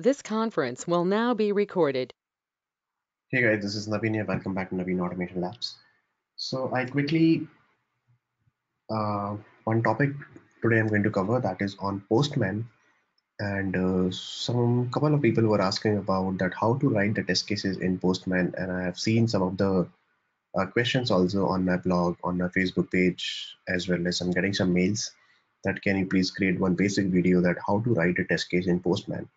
This conference will now be recorded. Hey guys, this is Naveen here. Welcome back to Naveen Automation Labs. So I quickly, uh, one topic today I'm going to cover that is on Postman. And uh, some couple of people were asking about that how to write the test cases in Postman. And I have seen some of the uh, questions also on my blog, on my Facebook page, as well as I'm getting some mails that can you please create one basic video that how to write a test case in Postman.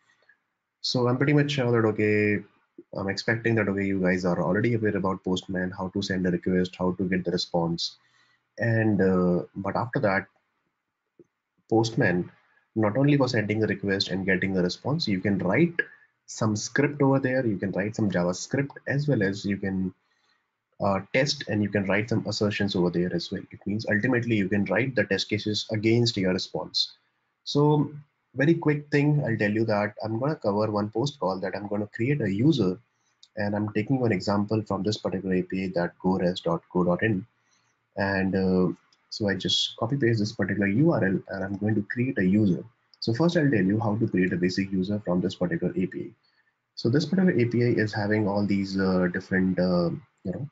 So I'm pretty much sure that, okay, I'm expecting that, okay, you guys are already aware about Postman, how to send a request, how to get the response. And, uh, but after that, Postman, not only for sending the request and getting the response, you can write some script over there, you can write some JavaScript as well as you can uh, test and you can write some assertions over there as well. It means ultimately you can write the test cases against your response. So very quick thing, I'll tell you that I'm going to cover one post call that I'm going to create a user and I'm taking one example from this particular API that gorest.co.in and uh, so I just copy paste this particular URL and I'm going to create a user. So first I'll tell you how to create a basic user from this particular API. So this particular API is having all these uh, different, uh, you know,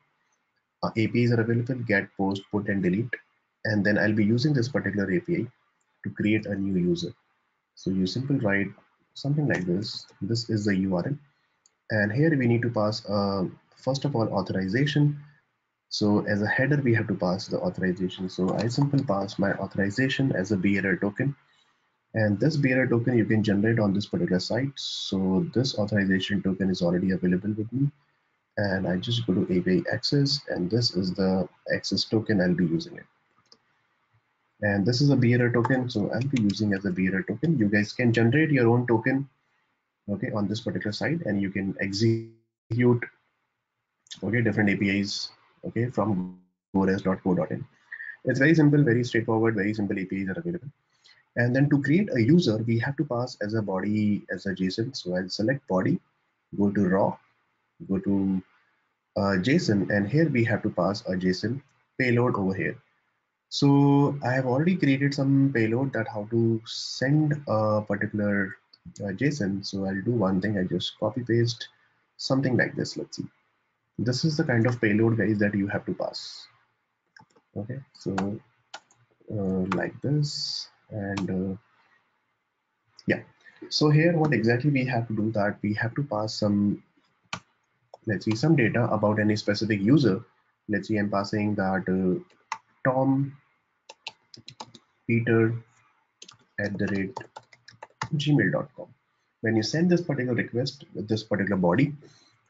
uh, APIs are available, get, post, put and delete. And then I'll be using this particular API to create a new user. So you simply write something like this. This is the URL. And here we need to pass, uh, first of all, authorization. So as a header, we have to pass the authorization. So I simply pass my authorization as a bearer token. And this bearer token you can generate on this particular site. So this authorization token is already available with me. And I just go to API access and this is the access token I'll be using it and this is a bearer token so i'll be using as a bearer token. You guys can generate your own token okay on this particular site and you can execute okay different apis okay from gorest.co.in it's very simple very straightforward very simple apis are available. And then to create a user we have to pass as a body as a json. So i'll select body go to raw go to uh, json and here we have to pass a json payload over here so I have already created some payload that how to send a particular uh, JSON. So I'll do one thing, I just copy paste something like this. Let's see. This is the kind of payload guys that you have to pass. Okay, so uh, like this and uh, yeah. So here what exactly we have to do that we have to pass some, let's see, some data about any specific user. Let's see, I'm passing that uh, tom peter at the rate gmail.com when you send this particular request with this particular body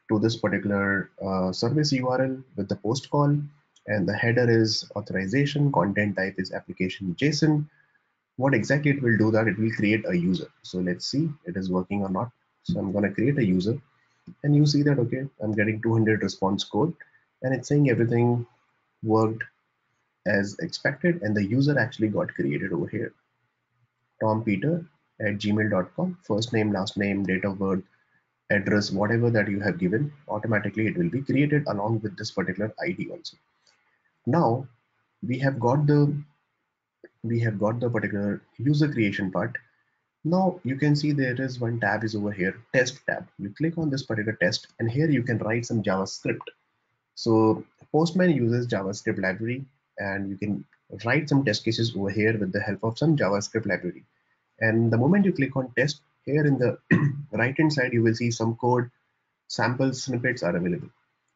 to this particular uh, service url with the post call and the header is authorization content type is application json what exactly it will do that it will create a user. So let's see it is working or not. So i'm going to create a user and you see that okay i'm getting 200 response code and it's saying everything worked as expected and the user actually got created over here. Tom peter at gmail.com first name last name date of birth address whatever that you have given automatically it will be created along with this particular id also. Now we have got the we have got the particular user creation part. Now you can see there is one tab is over here test tab. You click on this particular test and here you can write some javascript. So postman uses javascript library and you can write some test cases over here with the help of some JavaScript library. And the moment you click on test, here in the right hand side, you will see some code sample snippets are available.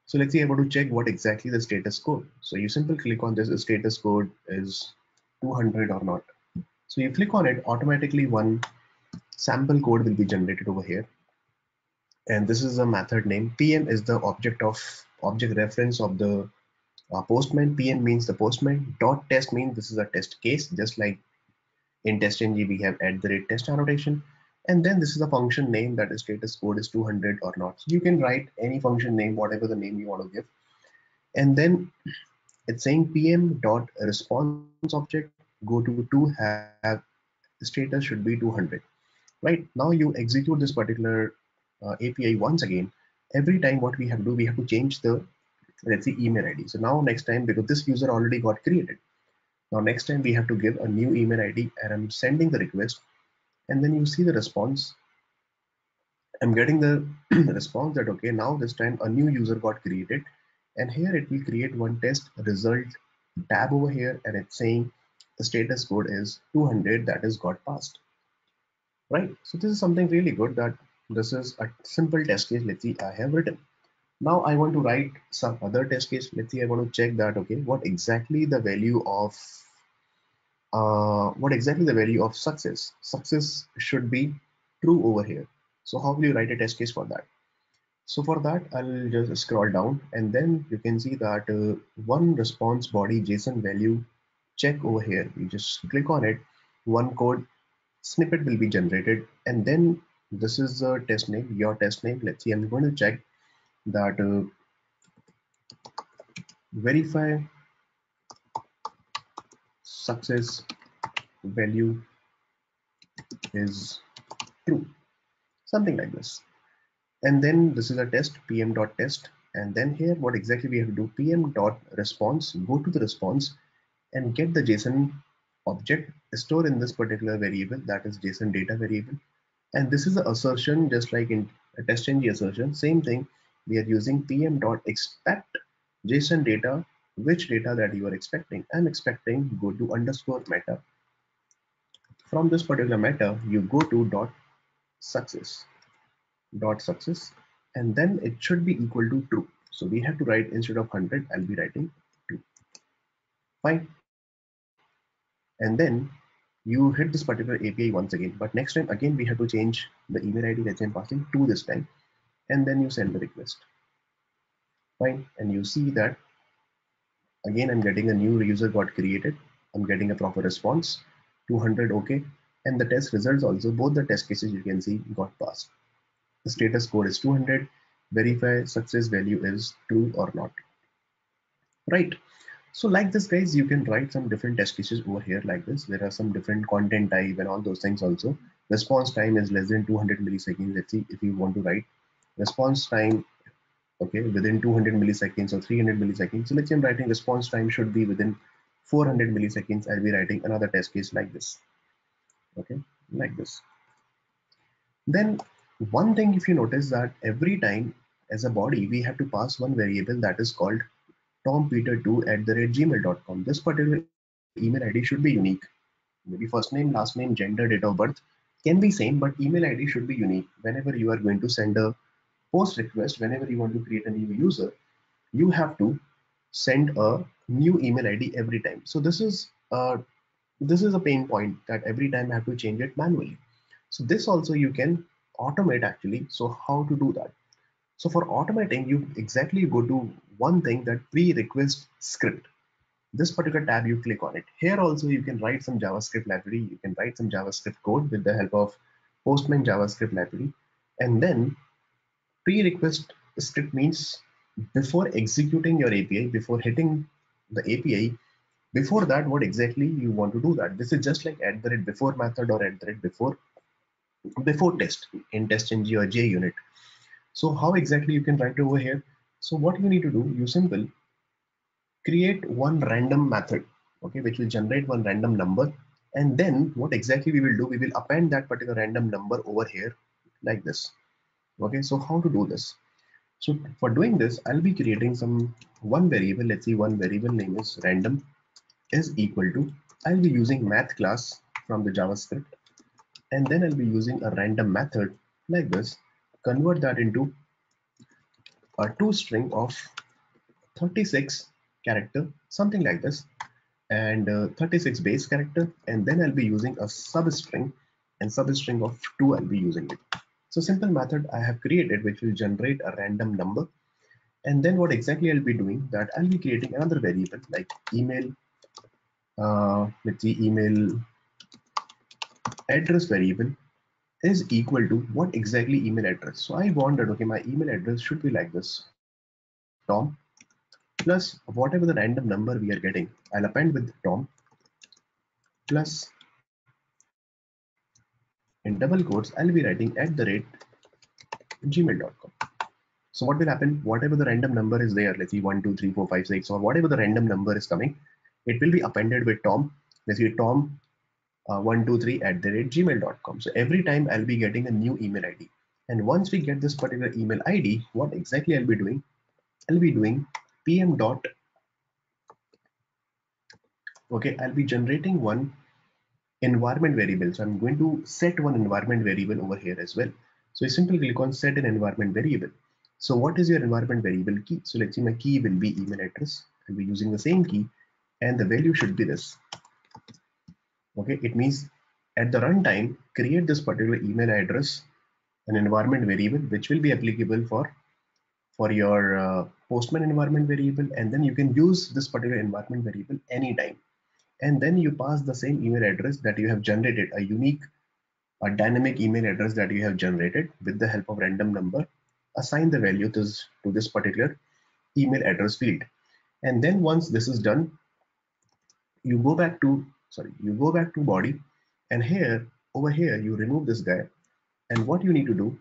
So let's see, want to check what exactly the status code. So you simply click on this, status code is 200 or not. So you click on it, automatically one sample code will be generated over here. And this is a method name. PM is the object of object reference of the uh, postman pm means the postman. Dot test means this is a test case. Just like in test testng we have at the rate test annotation. And then this is a function name that is status code is 200 or not. So you can write any function name whatever the name you want to give. And then it's saying pm dot response object go to to have status should be 200 right? Now you execute this particular uh, api once again. Every time what we have to do we have to change the let's see email id so now next time because this user already got created. Now next time we have to give a new email id and i'm sending the request. And then you see the response. I'm getting the response that okay now this time a new user got created. And here it will create one test result tab over here. And it's saying the status code is 200 that is got passed. Right? So this is something really good that this is a simple test case. Let's see I have written now I want to write some other test case. Let's see I want to check that okay. What exactly the value of uh, what exactly the value of success? Success should be true over here. So how will you write a test case for that? So for that, I'll just scroll down and then you can see that uh, one response body JSON value check over here. You just click on it, one code snippet will be generated and then this is the test name, your test name. Let's see, I'm going to check that uh, verify success value is true, something like this. And then this is a test pm dot test. And then here what exactly we have to do? Pm dot response go to the response and get the json object store in this particular variable that is json data variable. And this is the assertion just like in a testng assertion same thing we are using pm dot expect json data. Which data that you are expecting? I'm expecting go to underscore meta. From this particular meta you go to dot success dot success and then it should be equal to true. So we have to write instead of 100 i'll be writing 2 fine. And then you hit this particular api once again. But next time again we have to change the email id that i'm passing to this time and then you send the request. Fine. And you see that again i'm getting a new user got created. I'm getting a proper response 200 okay. And the test results also both the test cases you can see got passed. The status code is 200 verify success value is true or not. Right. So like this guys you can write some different test cases over here like this. There are some different content type and all those things also. Response time is less than 200 milliseconds. Let's see if you want to write response time okay within 200 milliseconds or 300 milliseconds. So let's say i'm writing response time should be within 400 milliseconds i'll be writing another test case like this okay like this. Then one thing if you notice that every time as a body we have to pass one variable that is called tompeter2 at the rate gmail.com this particular email id should be unique. Maybe first name last name gender date of birth can be same but email id should be unique whenever you are going to send a post request whenever you want to create a new user you have to send a new email id every time. So this is uh, this is a pain point that every time I have to change it manually. So this also you can automate actually. So how to do that? So for automating you exactly go to one thing that pre-request script. This particular tab you click on it. Here also you can write some javascript library. You can write some javascript code with the help of postman javascript library. And then pre-request script means before executing your api before hitting the api before that what exactly you want to do that this is just like at the before method or at the before before test in test testng or JUnit. So how exactly you can write over here? So what you need to do, you simple create one random method, okay, which will generate one random number. And then what exactly we will do, we will append that particular random number over here like this. Okay, so how to do this? So for doing this, I'll be creating some one variable. Let's see, one variable name is random is equal to, I'll be using math class from the JavaScript. And then I'll be using a random method like this. Convert that into a two string of 36 character something like this. And uh, 36 base character. And then I'll be using a substring. And substring of 2 I'll be using it so simple method I have created which will generate a random number and then what exactly I'll be doing that I'll be creating another variable like email uh, let's see email address variable is equal to what exactly email address. So I want that, okay, my email address should be like this, Tom plus whatever the random number we are getting. I'll append with Tom plus in double quotes, I'll be writing at the rate gmail.com. So what will happen? Whatever the random number is there, let's see, 1, 2, 3, 4, 5, 6, or whatever the random number is coming, it will be appended with Tom. Let's see, Tom uh, 123 at the rate gmail.com. So every time I'll be getting a new email ID. and once we get this particular email id what exactly i'll be doing i'll be doing pm dot okay i'll be generating one environment variable. So i'm going to set one environment variable over here as well. So you simply click on set an environment variable. So what is your environment variable key? So let's see my key will be email address. I'll be using the same key and the value should be this. Okay it means at the runtime create this particular email address an environment variable which will be applicable for for your uh, postman environment variable. And then you can use this particular environment variable anytime and then you pass the same email address that you have generated a unique a dynamic email address that you have generated with the help of random number assign the value to this, to this particular email address field. And then once this is done you go back to sorry you go back to body and here over here you remove this guy. And what you need to do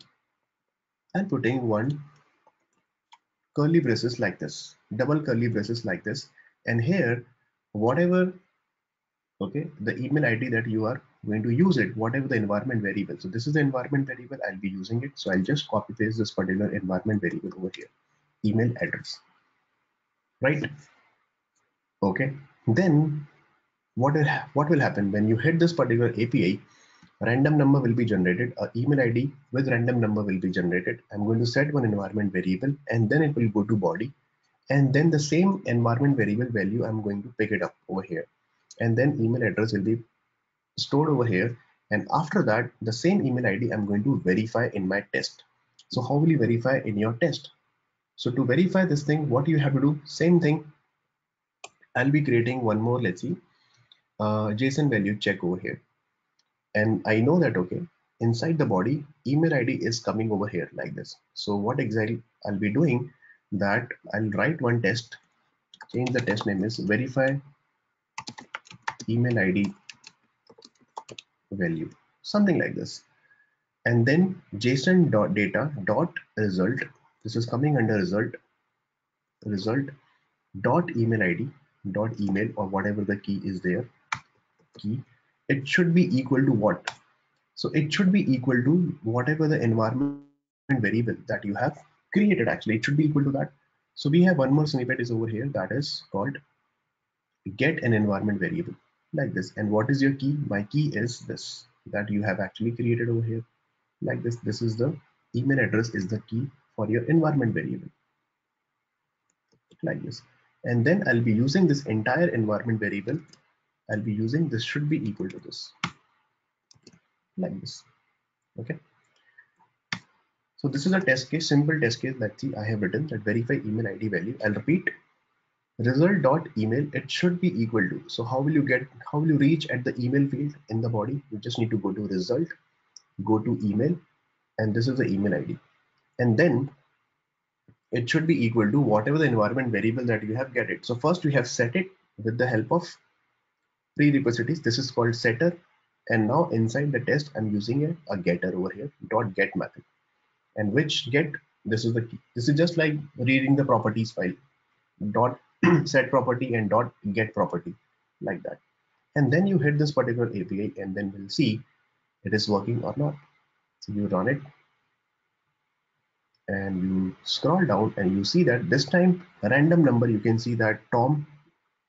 I'm putting one curly braces like this double curly braces like this. And here whatever okay? The email id that you are going to use it whatever the environment variable. So this is the environment variable. I'll be using it. So i'll just copy paste this particular environment variable over here. Email address. Right? Okay? Then what will what will happen? When you hit this particular api random number will be generated. A email id with random number will be generated. I'm going to set one environment variable and then it will go to body. And then the same environment variable value i'm going to pick it up over here and then email address will be stored over here. And after that the same email id i'm going to verify in my test. So how will you verify in your test? So to verify this thing what you have to do? Same thing. I'll be creating one more let's see uh, json value check over here. And i know that okay inside the body email id is coming over here like this. So what exactly i'll be doing that i'll write one test. Change the test name is verify email id value something like this. And then json dot data dot result this is coming under result result dot email id dot email or whatever the key is there key. It should be equal to what? So it should be equal to whatever the environment variable that you have created actually. It should be equal to that. So we have one more snippet is over here that is called get an environment variable like this. And what is your key? My key is this that you have actually created over here. Like this this is the email address is the key for your environment variable. Like this. And then I'll be using this entire environment variable. I'll be using this should be equal to this. Like this. Okay. So this is a test case simple test case let's see I have written that verify email ID value. I'll repeat result dot email it should be equal to. So how will you get how will you reach at the email field in the body? You just need to go to result go to email and this is the email id and then it should be equal to whatever the environment variable that you have get it. So first we have set it with the help of prerequisites. This is called setter. And now inside the test i'm using a, a getter over here dot get method. And which get this is the key. This is just like reading the properties file. Dot set property and dot get property like that. And then you hit this particular API and then we'll see it is working or not. So you run it and you scroll down and you see that this time a random number you can see that Tom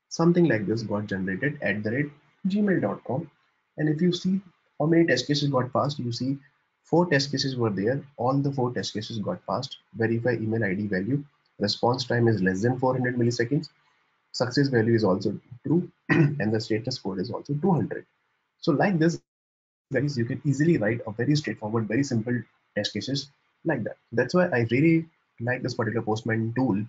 something like this got generated at the rate gmail.com and if you see how many test cases got passed you see four test cases were there. All the four test cases got passed. Verify email id value response time is less than 400 milliseconds. Success value is also true and the status code is also 200 so like this guys you can easily write a very straightforward very simple test cases like that. That's why i really like this particular postman tool.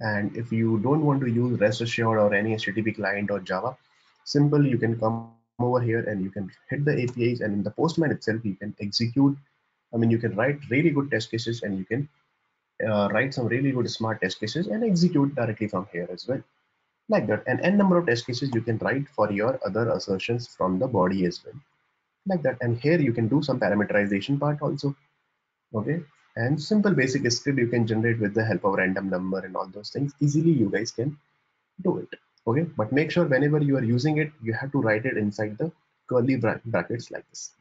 And if you don't want to use rest assured or any http client or java simple you can come over here and you can hit the apis and in the postman itself you can execute. I mean you can write really good test cases and you can uh, write some really good smart test cases and execute directly from here as well. Like that. And n number of test cases you can write for your other assertions from the body as well. Like that. And here you can do some parameterization part also. Okay? And simple basic script you can generate with the help of random number and all those things. Easily you guys can do it. Okay? But make sure whenever you are using it you have to write it inside the curly brackets like this.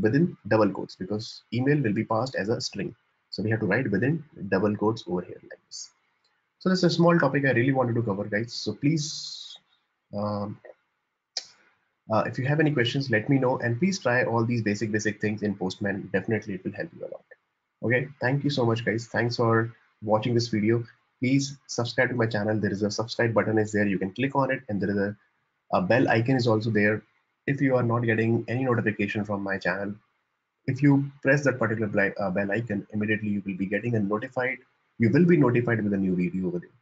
Within double quotes because email will be passed as a string. So we have to write within double quotes over here like this. So this is a small topic I really wanted to cover guys. So please, um, uh, if you have any questions, let me know and please try all these basic, basic things in Postman. Definitely it will help you a lot. Okay, thank you so much guys. Thanks for watching this video. Please subscribe to my channel. There is a subscribe button is there. You can click on it and there is a, a bell icon is also there. If you are not getting any notification from my channel, if you press that particular uh, bell icon, immediately you will be getting a notified, you will be notified with a new video over there.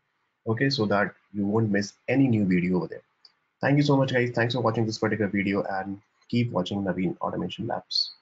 Okay, so that you won't miss any new video over there. Thank you so much guys. Thanks for watching this particular video and keep watching Naveen Automation Labs.